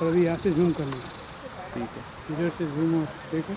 और अभी यहाँ से जूम कर लेंगे ठीक है। इधर से जूम और ठीक है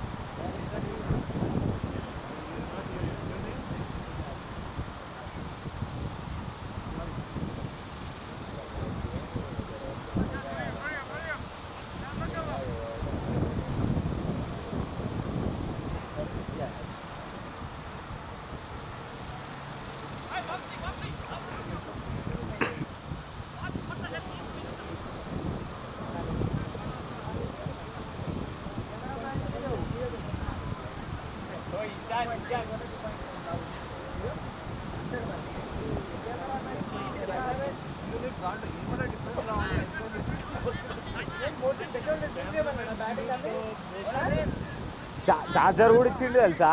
చా- చార్జర్ కూడా ఇచ్చిండు తెలుసా?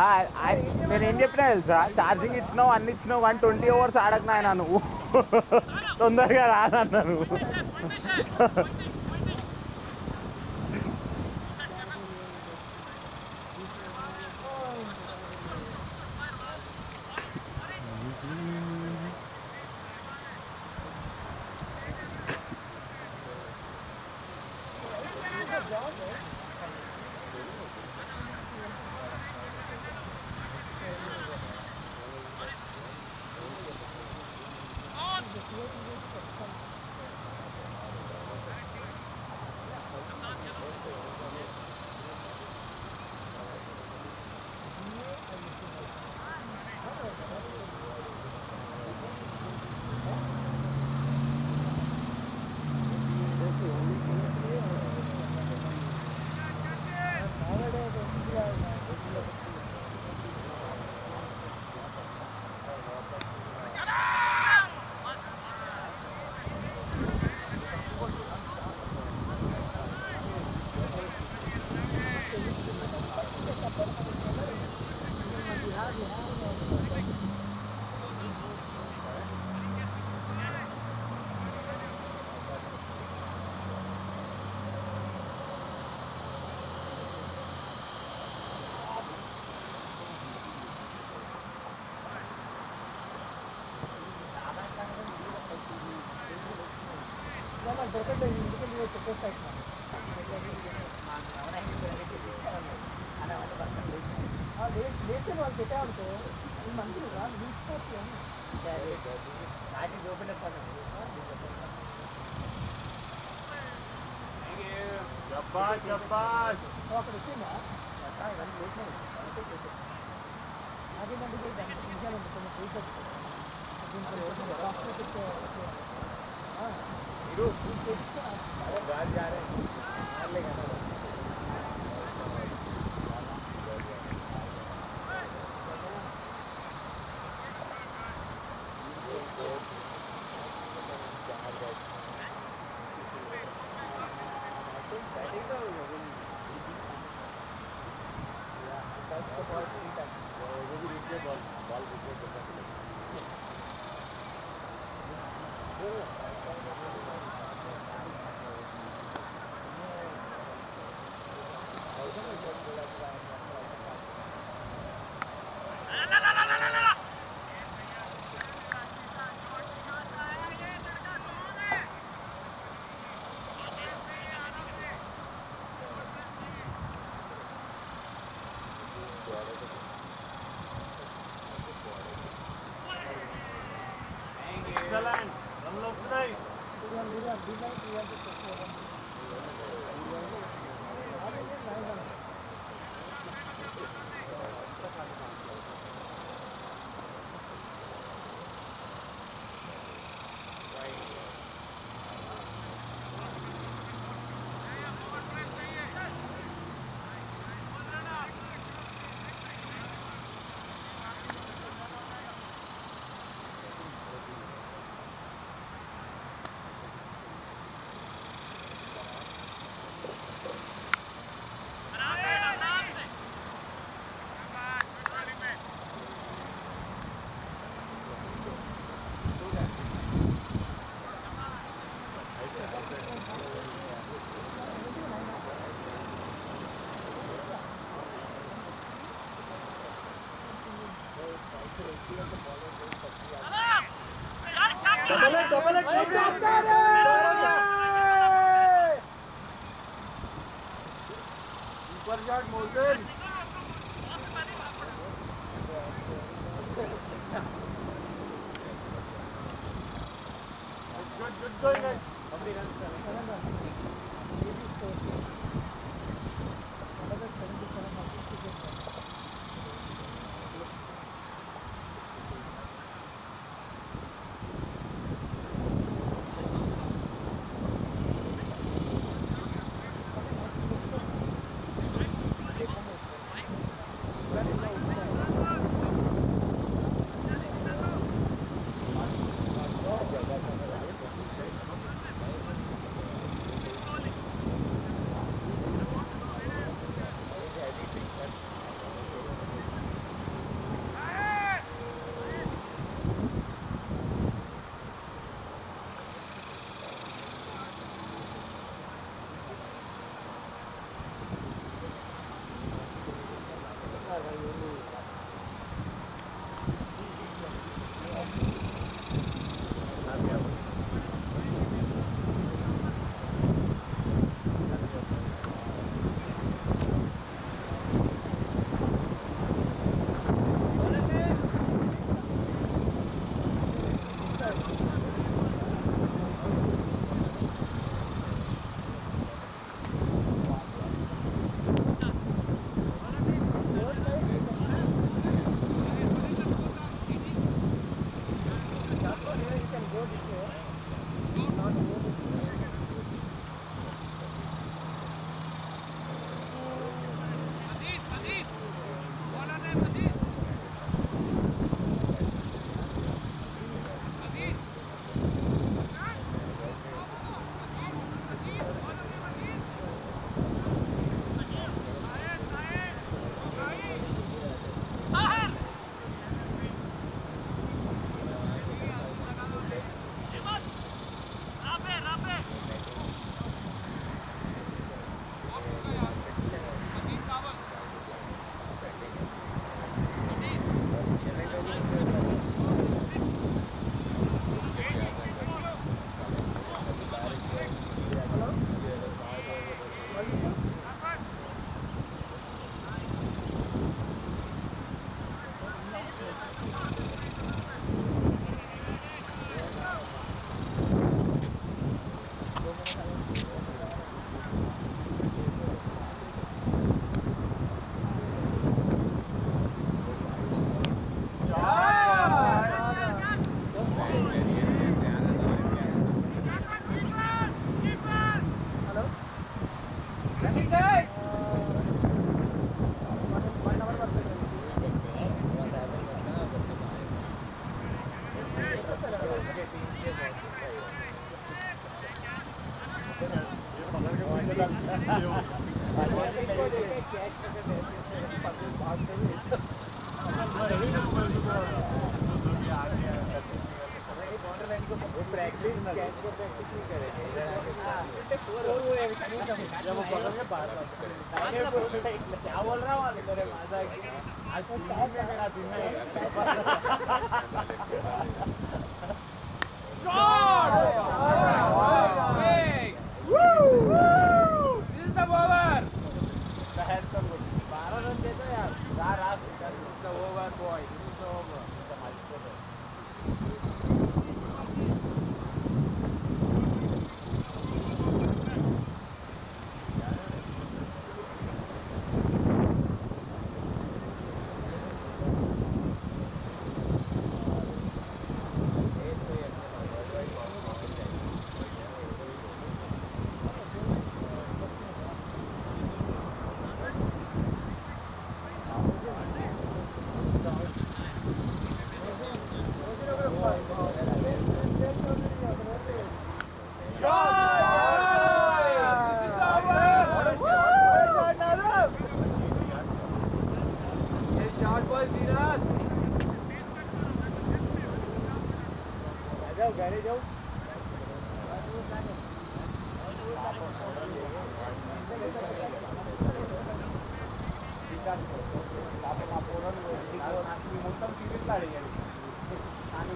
నేను ఏం చెప్పినా తెలుసా? ఛార్జింగ్ ఇచ్చినావు అన్ని ఇచ్చినావు వన్ ట్వంటీ అవర్స్ ఆడకు నాయన నువ్వు. తొందరగా రాదన్నారు లేచిన వాళ్ళు పెట్టామనుకో మందులు రా తీసుకోవచ్చు అని చూపిన పని జబ్బాస్ జబ్బాస్ అక్కడ వచ్చిందా ఇవన్నీ లేచినాయి నాకేంటంటే కొంచెం పైసలు जा रहे हैं।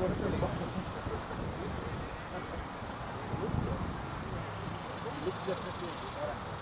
Thank you.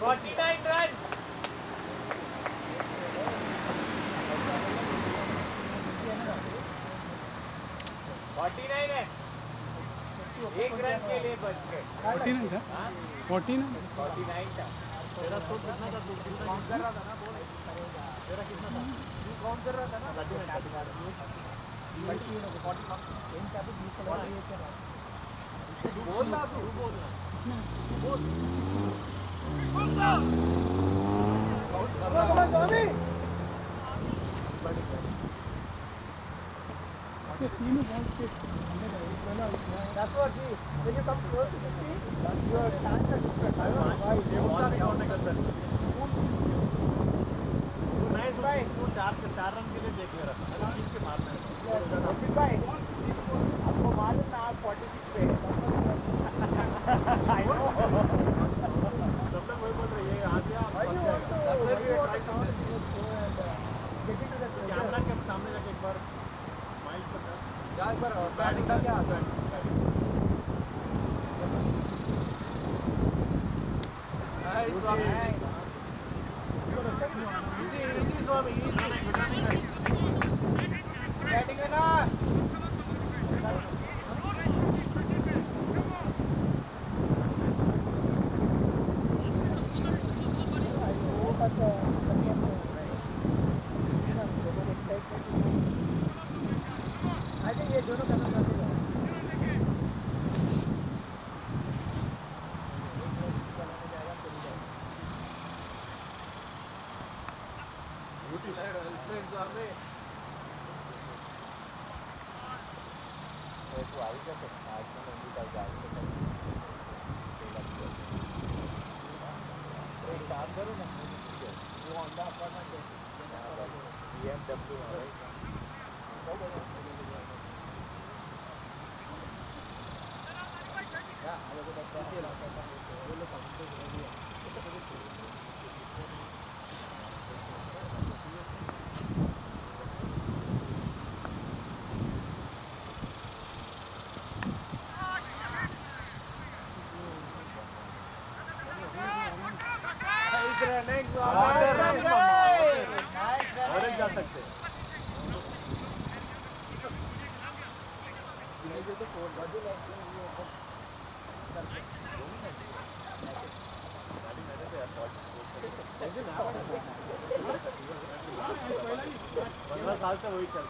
Forty nine run forty nine है एक रन के? लिए बच गए फोर्टी नाइन? था फोर्टी नाइन फोर्टी नाइन था तीनों बॉल के पहला That's what he, when you come close to the field, your stance are different. I don't know why. They won't have counted as well. नहीं तो तू चार के चार रन के लिए देख ले रहा था के मारना है आपको मालूम ना आप 46 पे आई नो वही बोल रहे हैं ये आ कैमरा के सामने जाके एक बार स्माइल कर जा एक बार बैटिंग का क्या Nice, Swami. あの子だったら。I'll wait.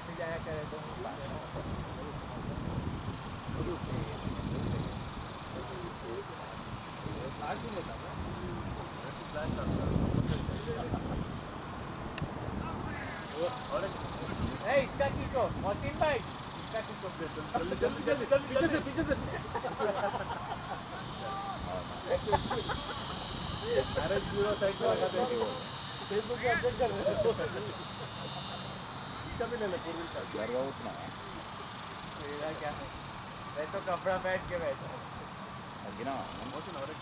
नहीं ఏమి तो कपड़ा बैठ के बैठा है। ना हम बहुत नवरे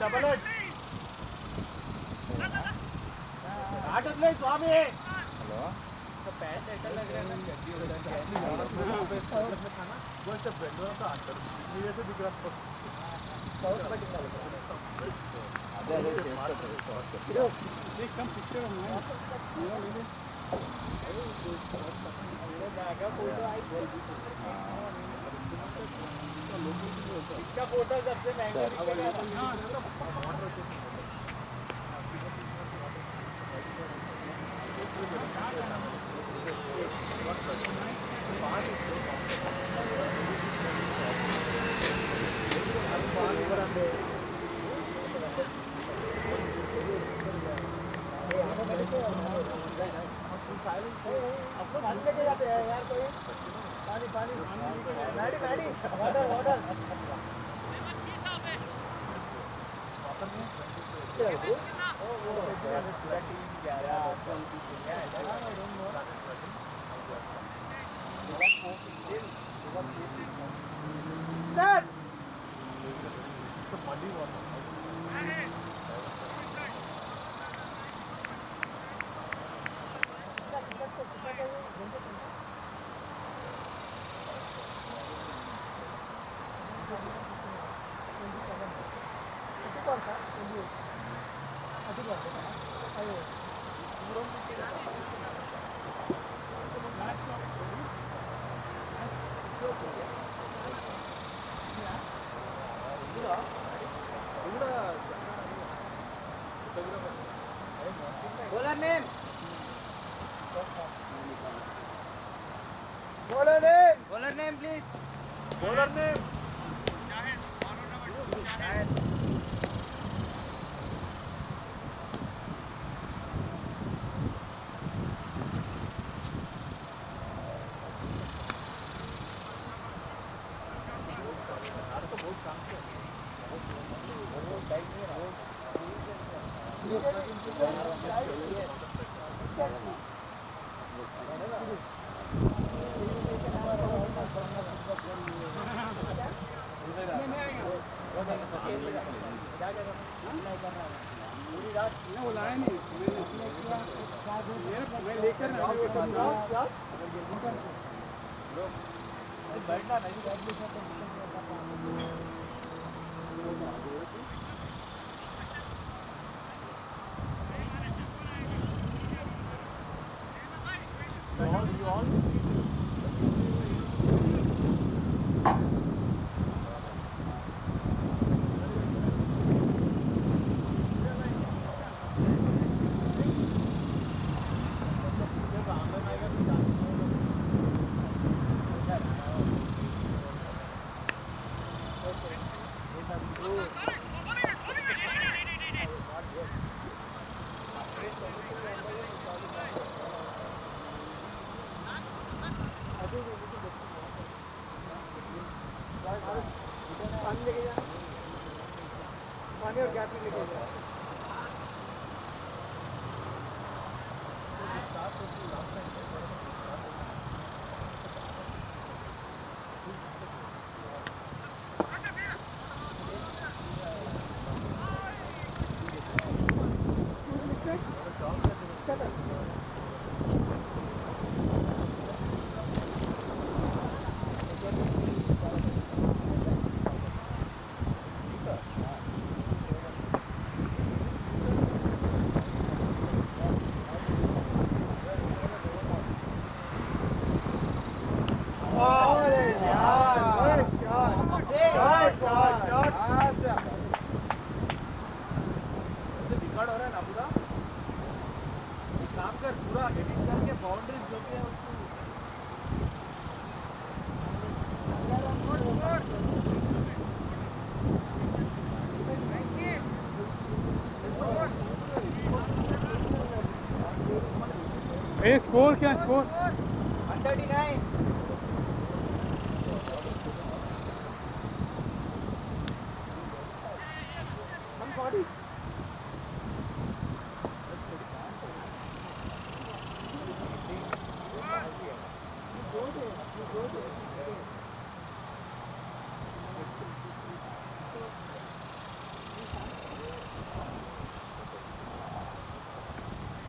डबल हाँ। डबल पैड ऐसा लग रहा है ना गद्दी वगैरह वो सब ब्रेड वाला तो आता है ये से दिख रहा है बहुत बड़ी बात है अरे ये मार दो ये कम पिक्चर में मेरा ले अरे जो जाएगा फ़ोटो आई बोल दी इसका फ़ोटो सबसे महँगा दिखेगा हाँ Yeah, from Bowler name. Bowler name. Bowler name, please. Bowler name. Shahid. Shahid. Yeah.